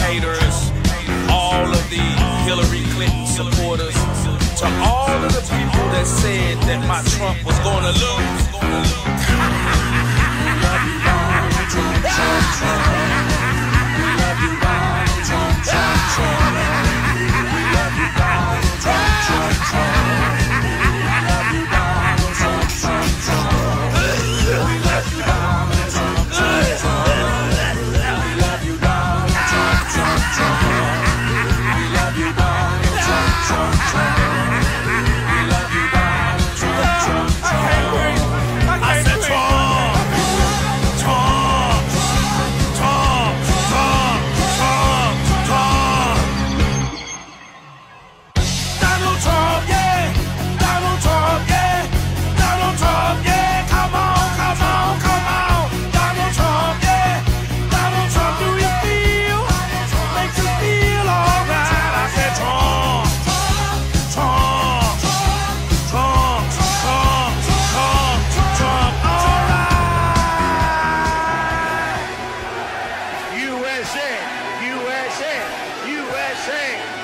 haters, all of the Hillary Clinton supporters, to all of the people that said that my Trump was gonna lose. try. USA! USA!